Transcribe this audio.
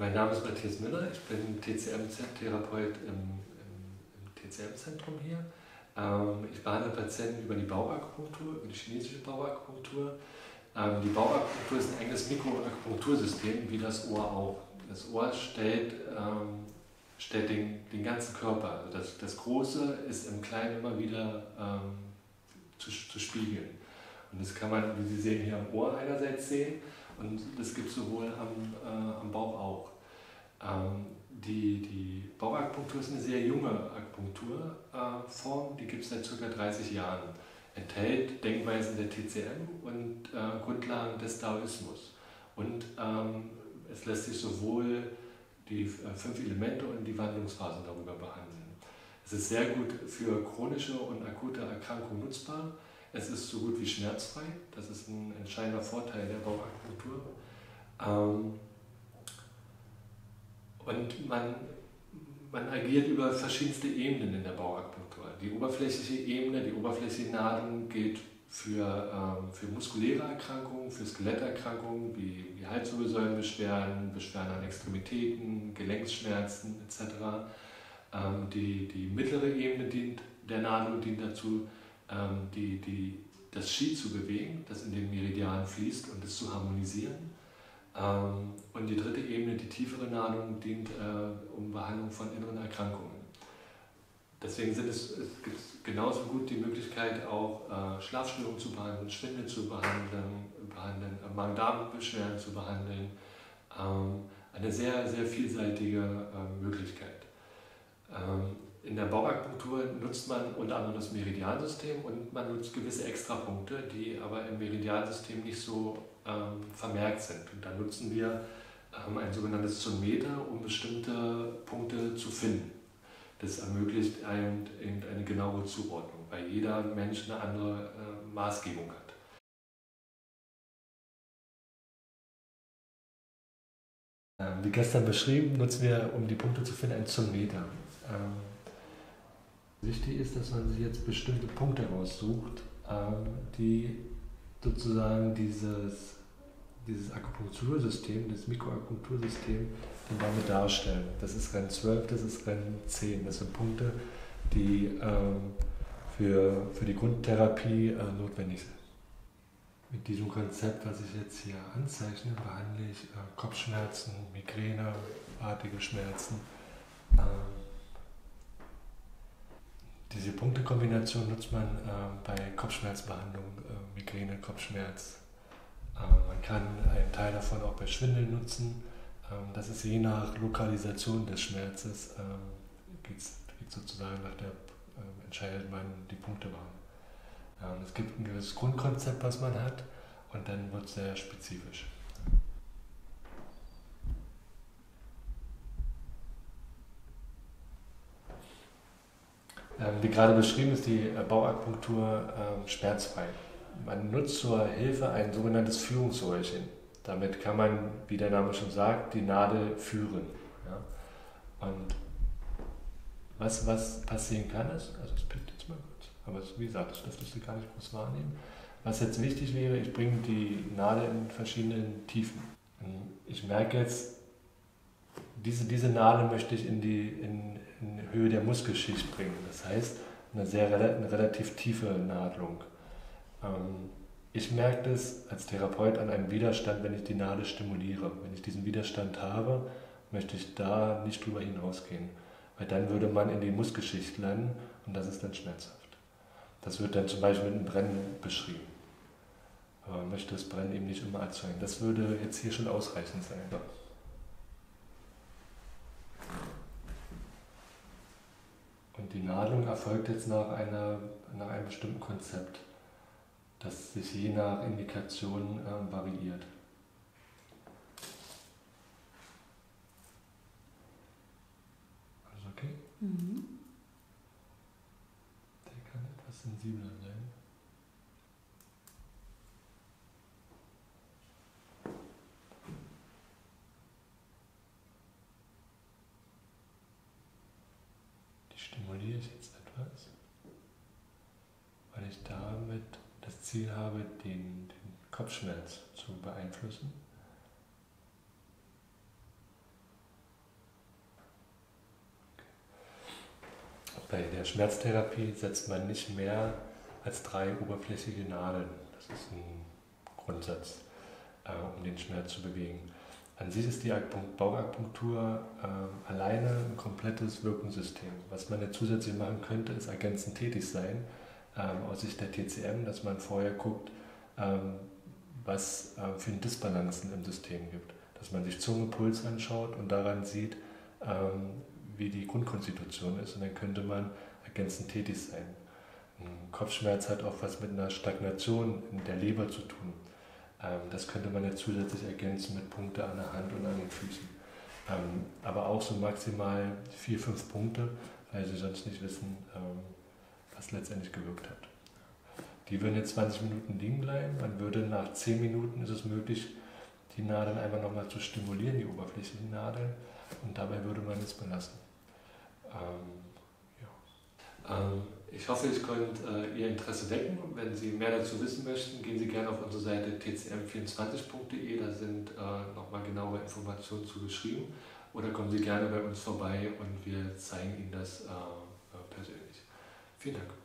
Mein Name ist Matthias Müller, ich bin TCM-Therapeut im, im, im TCM-Zentrum hier. Ähm, ich behandle Patienten über die Bauakupunktur, über die chinesische Bauakupunktur. Ähm, die Bauakupunktur ist ein enges Mikroakupunktursystem, wie das Ohr auch. Das Ohr stellt, ähm, stellt den, den ganzen Körper. Also das, das Große ist im Kleinen immer wieder ähm, zu, zu spiegeln. Und das kann man, wie Sie sehen, hier am Ohr einerseits sehen und das gibt es sowohl am, äh, am Bauch auch. Ähm, die, die Bauchakupunktur ist eine sehr junge Akupunkturform, die gibt es seit ca. 30 Jahren. Enthält Denkweisen der TCM und äh, Grundlagen des Daoismus. Und ähm, es lässt sich sowohl die äh, fünf Elemente und die Wandlungsphasen darüber behandeln. Es ist sehr gut für chronische und akute Erkrankungen nutzbar. Es ist so gut wie schmerzfrei. Das ist ein entscheidender Vorteil der Bauakupunktur. Ähm, und man, man agiert über verschiedenste Ebenen in der Bauakupunktur. Die oberflächliche Ebene, die oberflächliche Nadeln gilt für, ähm, für muskuläre Erkrankungen, für Skeletterkrankungen wie, wie Halswirbelsäulenbeschwerden, Beschwerden an Extremitäten, Gelenksschmerzen etc. Ähm, die, die mittlere Ebene dient, der Nadel dient dazu, ähm, die, die, das Qi zu bewegen, das in den Meridianen fließt und es zu harmonisieren. Ähm, und die dritte Ebene, die tiefere Nadelung, dient äh, um Behandlung von inneren Erkrankungen. Deswegen sind es, es gibt genauso gut die Möglichkeit, auch äh, Schlafstörungen zu behandeln, Schwindel zu behandeln, behandeln äh, Magen-Darm-Beschwerden zu behandeln. Ähm, eine sehr, sehr vielseitige äh, Möglichkeit. Ähm, in der Bauakupunktur nutzt man unter anderem das Meridiansystem und man nutzt gewisse Extrapunkte, die aber im Meridiansystem nicht so ähm, vermerkt sind. Und da nutzen wir ähm, ein sogenanntes Zunmeter, um bestimmte Punkte zu finden. Das ermöglicht einem eine genaue Zuordnung, weil jeder Mensch eine andere äh, Maßgebung hat. Ähm, wie gestern beschrieben, nutzen wir, um die Punkte zu finden, ein Zunmeter. Ähm, Wichtig ist, dass man sich jetzt bestimmte Punkte raussucht, ähm, die sozusagen dieses, dieses Akupunktursystem, das Mikroakupunktursystem, damit darstellen. Das ist Rennen 12, das ist Rennen 10. Das sind Punkte, die ähm, für, für die Grundtherapie äh, notwendig sind. Mit diesem Konzept, was ich jetzt hier anzeichne, behandle ich äh, Kopfschmerzen, Migräneartige Schmerzen. Diese Punktekombination nutzt man äh, bei Kopfschmerzbehandlung, äh, Migräne, Kopfschmerz. Äh, man kann einen Teil davon auch bei Schwindel nutzen. Ähm, das ist je nach Lokalisation des Schmerzes, ähm, geht sozusagen nach der, ähm, entscheidet man die Punktewahl. Ähm, es gibt ein gewisses Grundkonzept, was man hat, und dann wird es sehr spezifisch. Wie gerade beschrieben ist die äh, Bauakupunktur ähm, schmerzfrei. Man nutzt zur Hilfe ein sogenanntes Führungsröhrchen. Damit kann man, wie der Name schon sagt, die Nadel führen. Ja? Und was, was passieren kann ist, also es pickt jetzt mal kurz, aber wie gesagt, das dürftest du gar nicht groß wahrnehmen. Was jetzt wichtig wäre, ich bringe die Nadel in verschiedenen Tiefen. Ich merke jetzt, diese, diese Nadel möchte ich in die, in, in Höhe der Muskelschicht bringen. Das heißt, eine sehr eine relativ tiefe Nadelung. Ähm, ich merke das als Therapeut an einem Widerstand, wenn ich die Nadel stimuliere. Wenn ich diesen Widerstand habe, möchte ich da nicht drüber hinausgehen. Weil dann würde man in die Muskelschicht landen und das ist dann schmerzhaft. Das wird dann zum Beispiel mit einem Brennen beschrieben. Aber man möchte das Brennen eben nicht immer erzeugen. Das würde jetzt hier schon ausreichend sein. Und die Nadelung erfolgt jetzt nach, einer, nach einem bestimmten Konzept, das sich je nach Indikation äh, variiert. Alles okay? Mhm. Der kann etwas sensibler sein. stimuliere ich jetzt etwas, weil ich damit das Ziel habe, den, den Kopfschmerz zu beeinflussen. Bei der Schmerztherapie setzt man nicht mehr als drei oberflächige Nadeln. Das ist ein Grundsatz, äh, um den Schmerz zu bewegen. An sich ist die Bauakupunktur äh, alleine ein komplettes Wirkungssystem. Was man jetzt zusätzlich machen könnte, ist ergänzend tätig sein, ähm, aus Sicht der TCM, dass man vorher guckt, ähm, was äh, für Disbalancen im System gibt. Dass man sich Zunge, Puls anschaut und daran sieht, ähm, wie die Grundkonstitution ist. Und dann könnte man ergänzend tätig sein. Ein Kopfschmerz hat auch was mit einer Stagnation in der Leber zu tun. Ähm, das könnte man jetzt zusätzlich ergänzen mit Punkte an der Hand und an den Füßen. Ähm, aber auch so maximal vier, fünf Punkte, weil sie sonst nicht wissen, ähm, was letztendlich gewirkt hat. Die würden jetzt 20 Minuten liegen bleiben. Man würde nach 10 Minuten ist es möglich, die Nadeln einfach nochmal zu stimulieren, die oberflächlichen Nadeln. Und dabei würde man es belassen. Ja. ähm, ich hoffe, ich konnte äh, Ihr Interesse wecken. Wenn Sie mehr dazu wissen möchten, gehen Sie gerne auf unsere Seite tcm24.de. Da sind äh, nochmal genaue Informationen zu geschrieben. Oder kommen Sie gerne bei uns vorbei und wir zeigen Ihnen das äh persönlich. Vielen Dank.